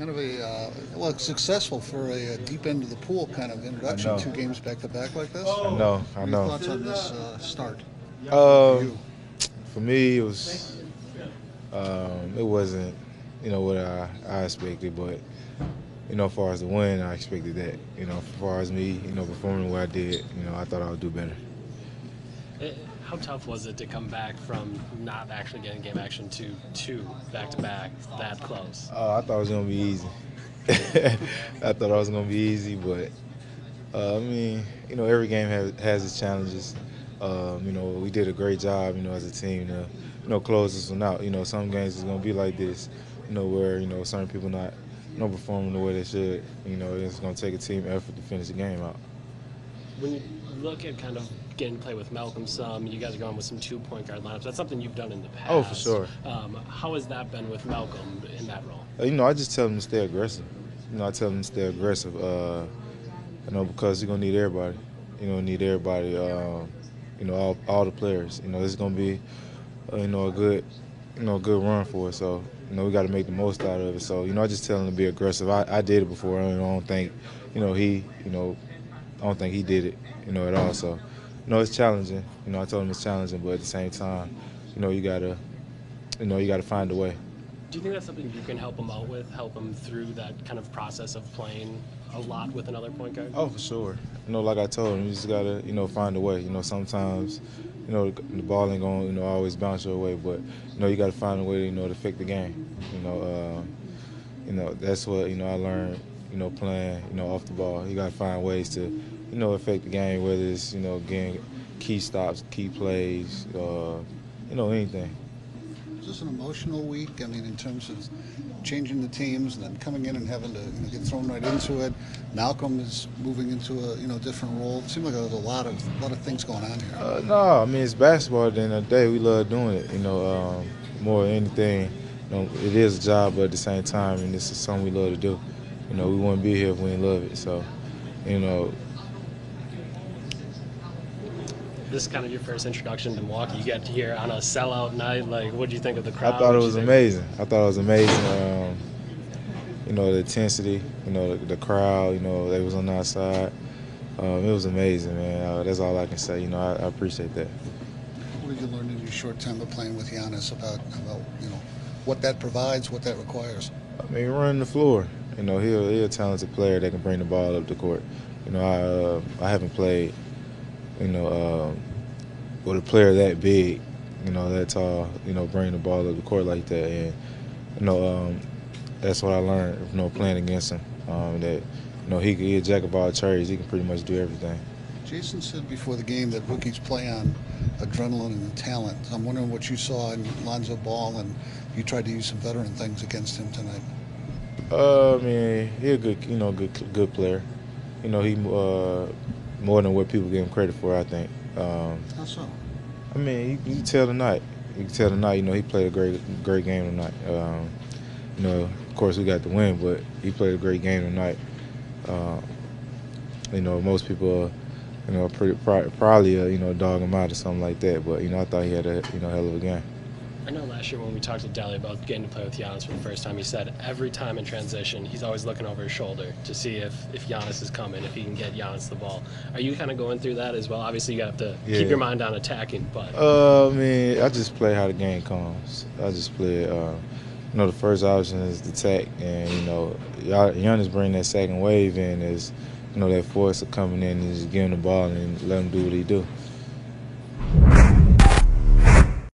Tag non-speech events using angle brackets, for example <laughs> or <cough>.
Kind of a uh, well, successful for a, uh deep end of the pool kind of introduction. Two games back to back like this. I know, I What your know. thoughts on this uh, start? Um, for me, it was um, it wasn't you know what I, I expected, but you know, as far as the win, I expected that. You know, as far as me, you know, performing what I did, you know, I thought I would do better. Eh, How tough was it to come back from not actually getting game action to two back to back that close? Uh, I thought it was gonna be easy. <laughs> I thought it was gonna be easy, but uh, I mean, you know, every game has, has its challenges. Um, you know, we did a great job, you know, as a team to, you know, close this one out. You know, some games is gonna be like this, you know, where you know certain people not, you know, performing the way they should. You know, it's gonna take a team effort to finish the game out. When you look at kind of getting to play with Malcolm some, you guys are going with some two point guard lineups. That's something you've done in the past. Oh, for sure. Um, how has that been with Malcolm in that role? Uh, You know, I just tell them to stay aggressive. You know, I tell them to stay aggressive. Uh, you know, because you're gonna need everybody. You're gonna need everybody. Um, you know, all, all the players. You know, it's gonna be, uh, you know, a good, you know, a good run for us. So, you know, we got to make the most out of it. So, you know, I just tell him to be aggressive. I, I did it before. and I don't think, you know, he, you know, I don't think he did it, you know, at all. So, you know, it's challenging. You know, I told him it's challenging, but at the same time, you know, you gotta, you know, you gotta find a way. Do you think that's something you can help him out with, help him through that kind of process of playing a lot with another point guard? Oh, for sure. You know, like I told him, you just gotta, you know, find a way. You know, sometimes, you know, the, ball ain't gonna, you know, always bounce your way, but you know, you gotta find a way, you know, to affect the game. You know, uh, you know, that's what you know I learned. You know, playing, you know, off the ball, you gotta find ways to, you know, affect the game. Whether it's, you know, getting key stops, key plays, uh, you know, anything. Is this an emotional week? I mean, in terms of changing the teams and then coming in and having to you know, get thrown right into it. Malcolm is moving into a you know different role. It seems like there's a lot of a lot of things going on here. Uh, no, I mean it's basketball. At the end of the day, we love doing it. You know, um, more than anything, you know, it is a job, but at the same time, and this is something we love to do. You know, we wouldn't be here if we didn't love it. So, you know, This is kind of your first introduction to Milwaukee. You got here on a sellout night. Like, what do you think of the crowd? I thought it What'd you was amazing. I thought it was amazing. Um, you know, the intensity. You know, the, the crowd. You know, they was on our side. Um, it was amazing, man. Uh, that's all I can say. You know, I, I appreciate that. What did you learn in your short time of playing with Giannis about about you know what that provides, what that requires? I mean, running the floor. You know, he's a talented player that can bring the ball up the court. You know, I uh, I haven't played, you know, um, with a player that big, you know, that tall. You know, bring the ball up the court like that, and you know, um, that's what I learned. You know, playing against him, um, that you know he he a jack of all trades. He can pretty much do everything. Jason said before the game that rookies play on adrenaline and talent. I'm wondering what you saw in Lonzo Ball, and you tried to use some veteran things against him tonight. Uh, I mean, he a good, you know, good good player. You know, he uh, more than what people give him credit for. I think. Um, How so? I mean, you, can tell tonight. You can tell tonight. You know, he played a great, great game tonight. Um, you know, of course, we got the win, but he played a great game tonight. Uh, you know, most people, you know, pretty, probably, uh, you know, dog him out or something like that. But you know, I thought he had a, you know, hell of a game. I know last year when we talked to Delly about getting to play with Giannis for the first time, he said every time in transition, he's always looking over his shoulder to see if, if Giannis is coming, if he can get Giannis the ball. Are you kind of going through that as well? Obviously, you have to Yeah. keep your mind on attacking, but Uh, I mean, I just play how the game comes. I just play. Uh, you know, the first option is the tech, and you know, Giannis bring that second wave in is, you know, that force of coming in and just giving the ball and let him do what he do.